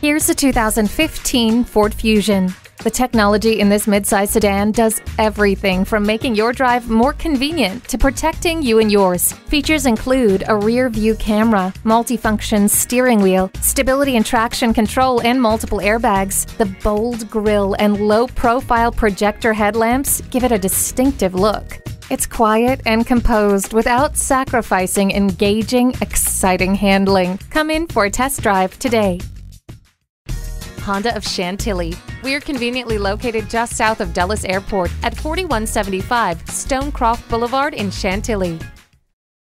Here's the 2015 Ford Fusion. The technology in this midsize sedan does everything from making your drive more convenient to protecting you and yours. Features include a rear view camera, multifunction steering wheel, stability and traction control, and multiple airbags. The bold grille and low profile projector headlamps give it a distinctive look. It's quiet and composed without sacrificing engaging, exciting handling. Come in for a test drive today. Honda of Chantilly. We're conveniently located just south of Dulles Airport at 4175 Stonecroft Boulevard in Chantilly.